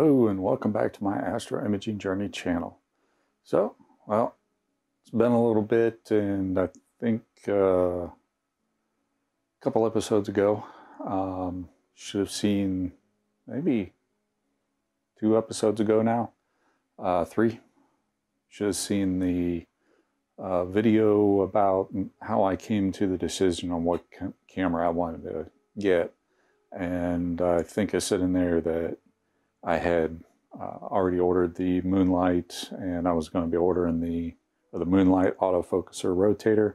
Hello and welcome back to my Astro Imaging Journey channel. So, well, it's been a little bit and I think uh, a couple episodes ago, um, should have seen maybe two episodes ago now, uh, three, should have seen the uh, video about how I came to the decision on what ca camera I wanted to get. And I think I said in there that I had uh, already ordered the Moonlite and I was going to be ordering the, the Moonlite autofocuser rotator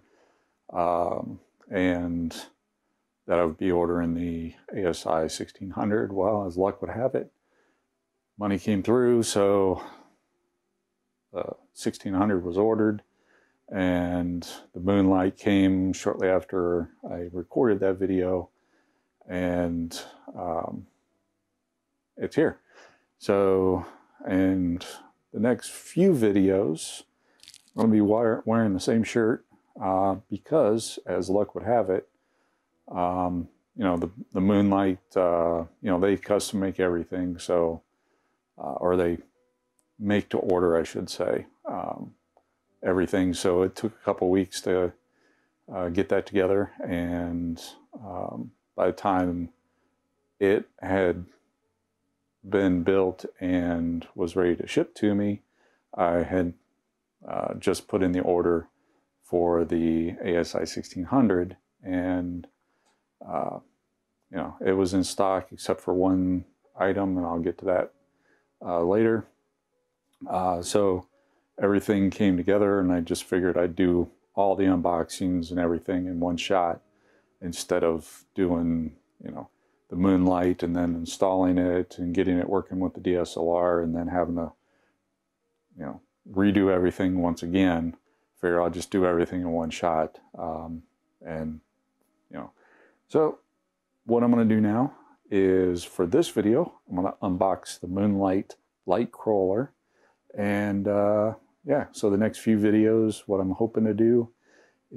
um, and that I would be ordering the ASI 1600. Well, as luck would have it, money came through, so the 1600 was ordered and the Moonlite came shortly after I recorded that video and um, it's here. So, and the next few videos, I'm going to be wearing the same shirt uh, because, as luck would have it, um, you know, the, the Moonlite, uh, you know, they custom make everything. So, uh, or they make to order, I should say, um, everything. So it took a couple weeks to uh, get that together. And um, by the time it had been built and was ready to ship to me, I had uh, just put in the order for the ASI 1600 and uh, you know it was in stock except for one item and I'll get to that uh, later. Uh, so everything came together and I just figured I'd do all the unboxings and everything in one shot instead of doing you know the Moonlite and then installing it and getting it working with the DSLR and then having to, you know, redo everything once again. Figure I'll just do everything in one shot. Um, and, you know, so what I'm going to do now is for this video, I'm going to unbox the Moonlite Light Crawler. And uh, yeah, so the next few videos, what I'm hoping to do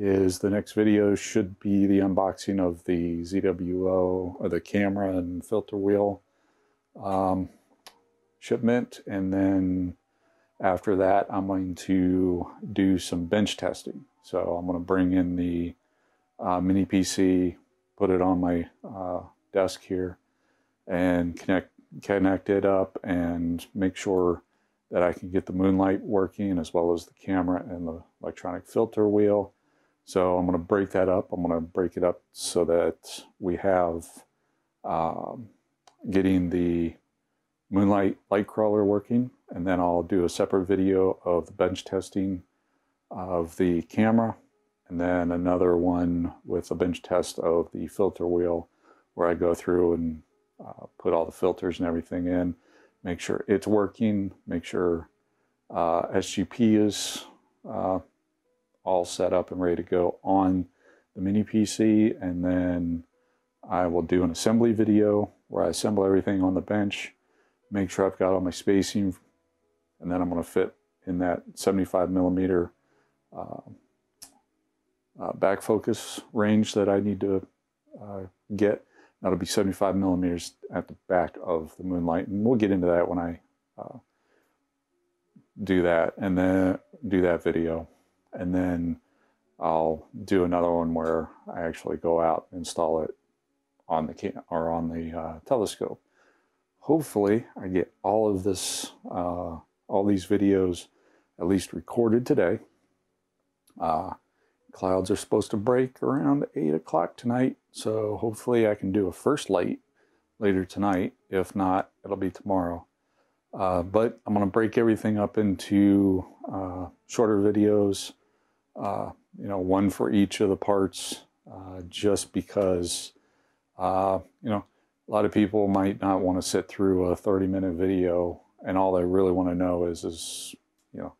is the next video should be the unboxing of the ZWO or the camera and filter wheel um, shipment. And then after that I'm going to do some bench testing. So I'm going to bring in the uh, mini PC put it on my uh, desk here and connect connect it up and make sure that I can get the Moonlite working as well as the camera and the electronic filter wheel so I'm going to break that up. I'm going to break it up so that we have um, getting the Moonlite light crawler working. And then I'll do a separate video of the bench testing of the camera. And then another one with a bench test of the filter wheel where I go through and uh, put all the filters and everything in, make sure it's working, make sure uh, SGP is uh, all set up and ready to go on the mini PC and then I will do an assembly video where I assemble everything on the bench, make sure I've got all my spacing, and then I'm going to fit in that 75 millimeter uh, uh, back focus range that I need to uh, get. That'll be 75 millimeters at the back of the Moonlite, and we'll get into that when I uh, do that, and then do that video and then I'll do another one where I actually go out and install it on the cam or on the uh, telescope. Hopefully, I get all of this, uh, all these videos at least recorded today. Uh, clouds are supposed to break around 8 o'clock tonight, so hopefully I can do a first light later tonight. If not, it'll be tomorrow. Uh, but I'm going to break everything up into uh, shorter videos uh, you know, one for each of the parts, uh, just because, uh, you know, a lot of people might not want to sit through a 30 minute video and all they really want to know is, is, you know,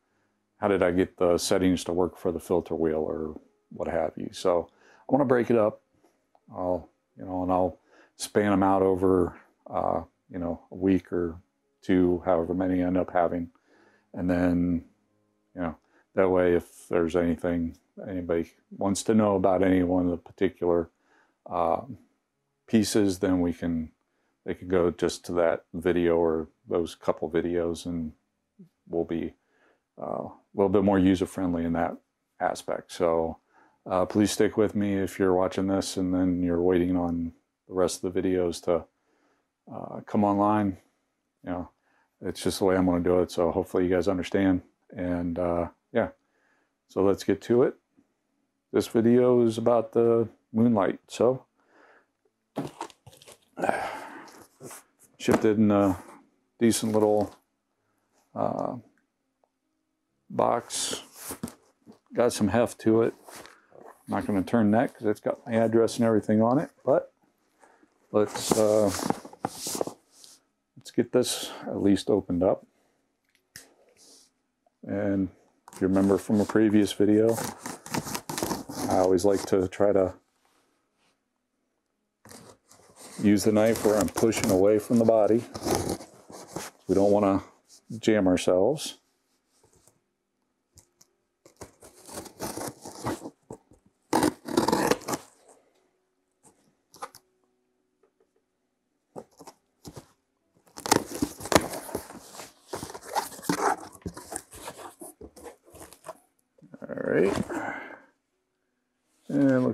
how did I get the settings to work for the filter wheel or what have you. So I want to break it up. I'll, you know, and I'll span them out over, uh, you know, a week or two, however many end up having. And then, you know, that way, if there's anything anybody wants to know about any one of the particular uh, pieces, then we can they can go just to that video or those couple videos and we'll be uh, a little bit more user friendly in that aspect. So uh, please stick with me if you're watching this and then you're waiting on the rest of the videos to uh, come online. You know, it's just the way I'm going to do it. So hopefully you guys understand. And uh, yeah, so let's get to it. This video is about the Moonlite. So shipped it in a decent little uh, box. Got some heft to it. I'm not going to turn that because it's got my address and everything on it. But let's uh, get this at least opened up. And if you remember from a previous video, I always like to try to use the knife where I'm pushing away from the body. We don't want to jam ourselves.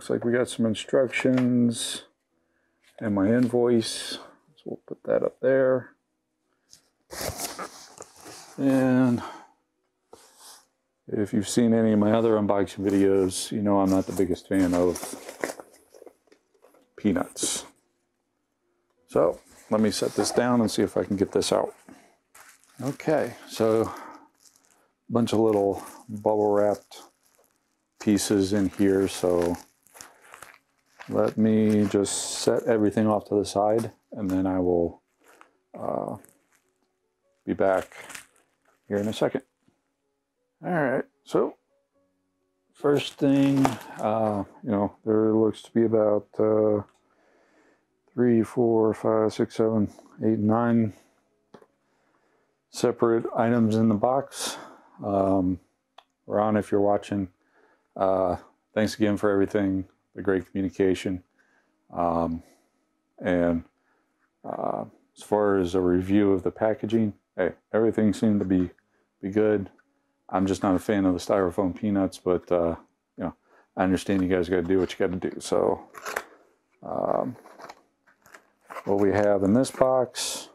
Looks like we got some instructions and my invoice. So we'll put that up there. And if you've seen any of my other unboxing videos, you know I'm not the biggest fan of peanuts. So let me set this down and see if I can get this out. Okay, so a bunch of little bubble wrapped pieces in here. So let me just set everything off to the side and then I will uh, be back here in a second. All right, so first thing, uh, you know, there looks to be about uh, three, four, five, six, seven, eight, nine separate items in the box. Um, Ron, if you're watching, uh, thanks again for everything, the great communication. Um, and uh, as far as a review of the packaging, hey, everything seemed to be be good. I'm just not a fan of the styrofoam peanuts, but uh, you know, I understand you guys got to do what you got to do. So, um, what we have in this box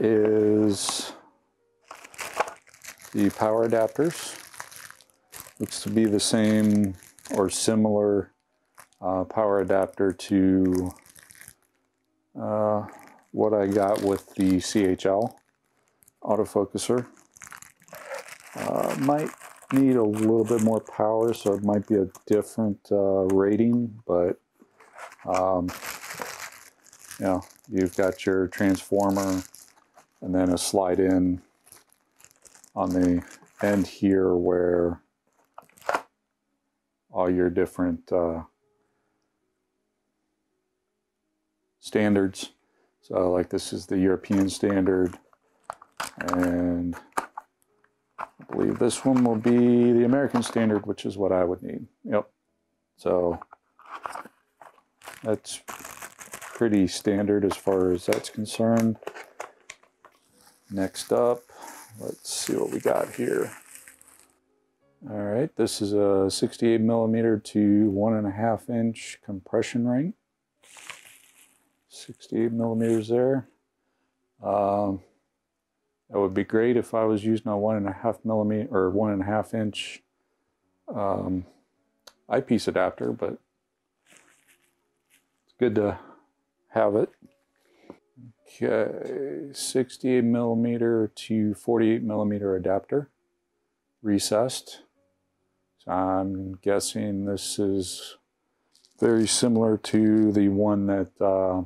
is the power adapters. Looks to be the same or similar uh, power adapter to uh, what I got with the CHL autofocuser. Uh, might need a little bit more power, so it might be a different uh, rating, but um, you know, you've got your transformer and then a slide in on the end here where all your different uh, standards. So like this is the European standard and I believe this one will be the American standard, which is what I would need. Yep. So that's pretty standard as far as that's concerned. Next up, let's see what we got here. All right, this is a 68 millimeter to one and a half inch compression ring. 68 millimeters there. Um, that would be great if I was using a one and a half millimeter or one and a half inch um, eyepiece adapter, but it's good to have it. Okay, 68 millimeter to 48 millimeter adapter, recessed. I'm guessing this is very similar to the one that uh,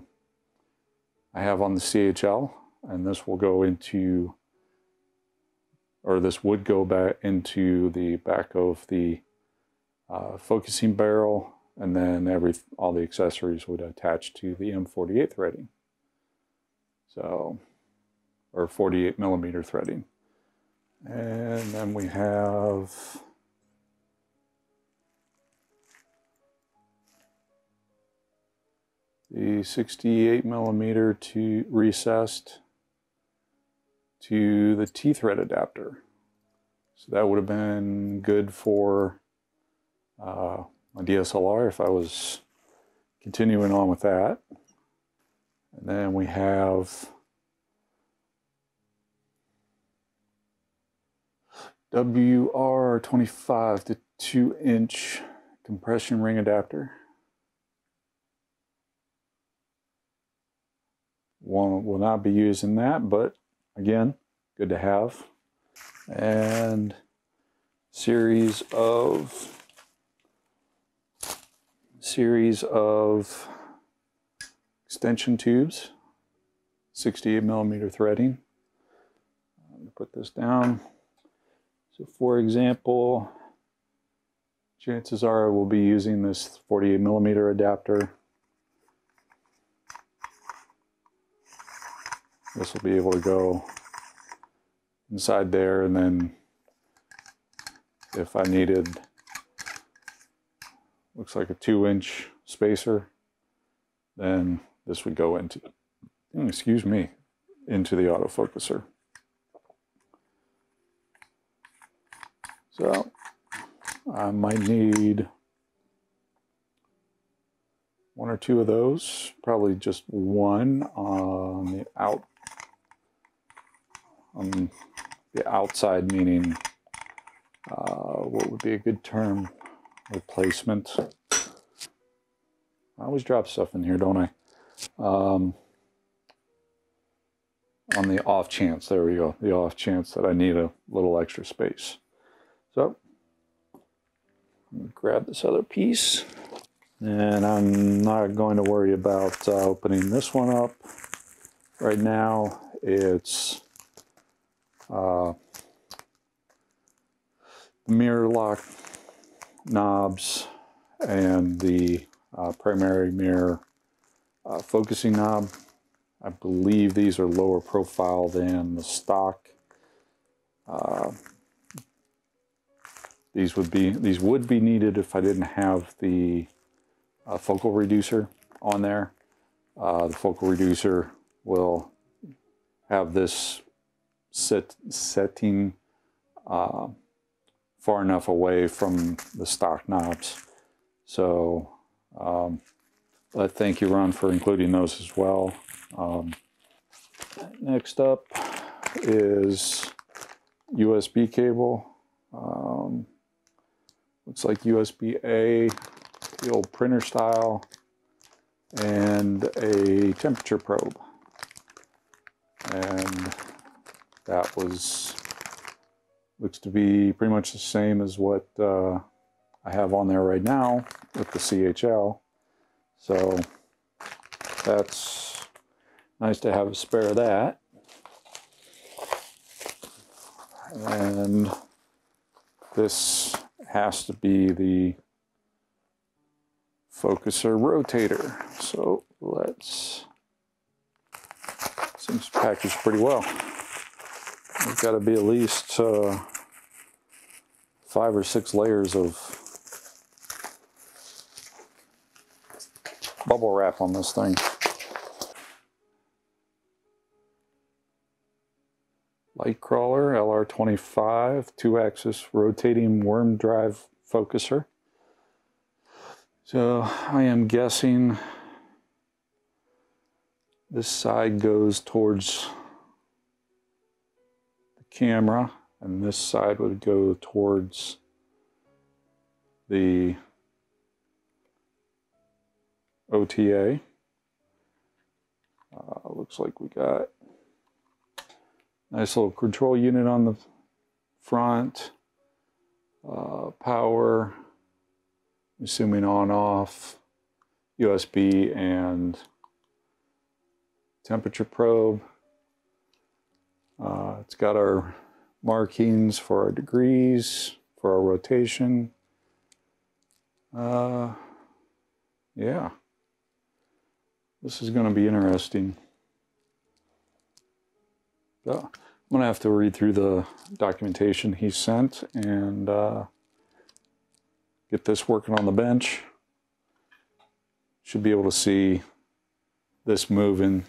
I have on the CHL, and this will go into, or this would go back into the back of the uh, focusing barrel, and then every all the accessories would attach to the M48 threading. So, or 48 millimeter threading. And then we have the 68 millimeter to recessed to the T-thread adapter. So that would have been good for uh, my DSLR if I was continuing on with that. And then we have WR25 to 2 inch compression ring adapter. One will not be using that, but again, good to have. And series of series of extension tubes, 68 millimeter threading. Put this down. So for example, chances are I will be using this 48 millimeter adapter. This will be able to go inside there and then if I needed looks like a two inch spacer then this would go into hmm, excuse me into the autofocuser. So I might need one or two of those probably just one on the out on the outside meaning uh, what would be a good term? Replacement. I always drop stuff in here don't I? Um, on the off chance there we go the off chance that I need a little extra space. So grab this other piece and I'm not going to worry about uh, opening this one up. Right now it's uh, mirror lock knobs and the uh, primary mirror uh, focusing knob. I believe these are lower profile than the stock. Uh, these would be these would be needed if I didn't have the uh, focal reducer on there. Uh, the focal reducer will have this set, setting uh, far enough away from the stock knobs. So, um, but thank you, Ron, for including those as well. Um, next up is USB cable. Um, looks like USB-A, the old printer style, and a temperature probe. And that was looks to be pretty much the same as what uh, I have on there right now with the CHL. So that's nice to have a spare of that. And this has to be the focuser rotator. So let's, seems packaged pretty well. There's got to be at least uh, five or six layers of bubble wrap on this thing. LiteCrawler LR25 two-axis rotating worm drive focuser. So I am guessing this side goes towards camera and this side would go towards the OTA. Uh, looks like we got Nice little control unit on the front. Uh, power, assuming on off, USB and temperature probe. Uh, it's got our markings for our degrees, for our rotation. Uh, yeah, this is going to be interesting. Yeah. I'm going to have to read through the documentation he sent and uh, get this working on the bench. Should be able to see this moving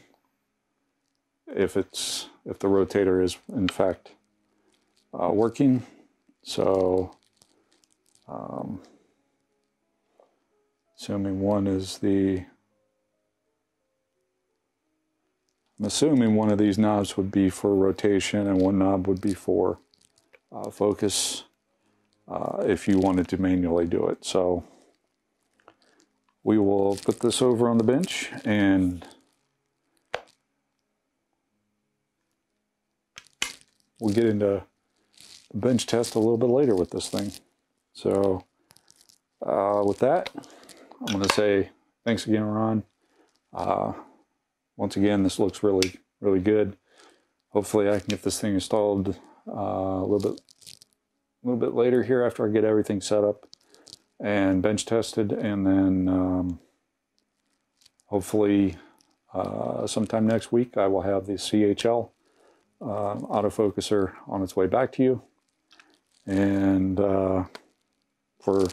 if it's if the rotator is in fact uh, working. So um, assuming one is the I'm assuming one of these knobs would be for rotation and one knob would be for uh, focus uh, if you wanted to manually do it. So we will put this over on the bench and we'll get into the bench test a little bit later with this thing. So uh, with that, I'm going to say thanks again, Ron. Uh, once again, this looks really, really good. Hopefully I can get this thing installed uh, a little bit, a little bit later here after I get everything set up and bench tested, and then um, hopefully uh, sometime next week I will have the CHL uh, autofocuser on its way back to you. And uh, for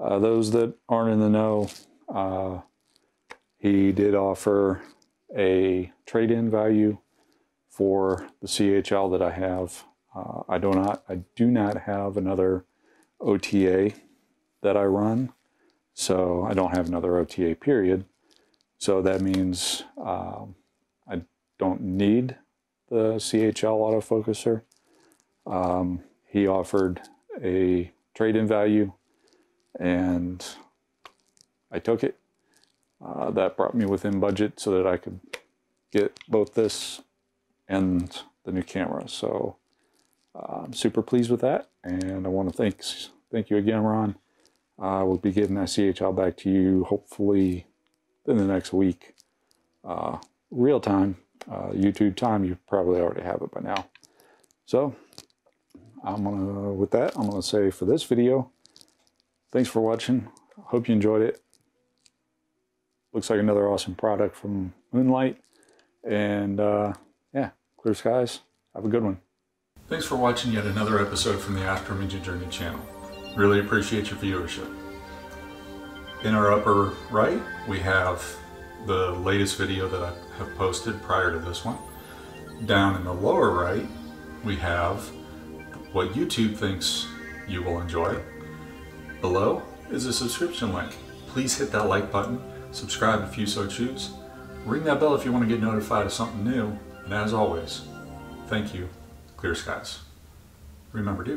uh, those that aren't in the know, uh, he did offer a trade-in value for the CHL that I have. Uh, I do not I do not have another OTA that I run, so I don't have another OTA period. So that means um, I don't need the CHL autofocuser. Um, he offered a trade-in value, and I took it. Uh, that brought me within budget so that I could get both this and the new camera. So uh, I'm super pleased with that, and I want to thank thank you again, Ron. I will be getting that CHL back to you hopefully in the next week. Uh, real time, uh, YouTube time, you probably already have it by now. So I'm gonna, with that, I'm gonna say for this video, thanks for watching. Hope you enjoyed it. Looks like another awesome product from Moonlite. And uh, yeah, clear skies. Have a good one. Thanks for watching yet another episode from the Astro Imaging Journey channel. Really appreciate your viewership. In our upper right, we have the latest video that I have posted prior to this one. Down in the lower right, we have what YouTube thinks you will enjoy. Below is a subscription link. Please hit that like button, subscribe if you so choose, ring that bell if you want to get notified of something new, and as always, thank you, clear skies. Remember to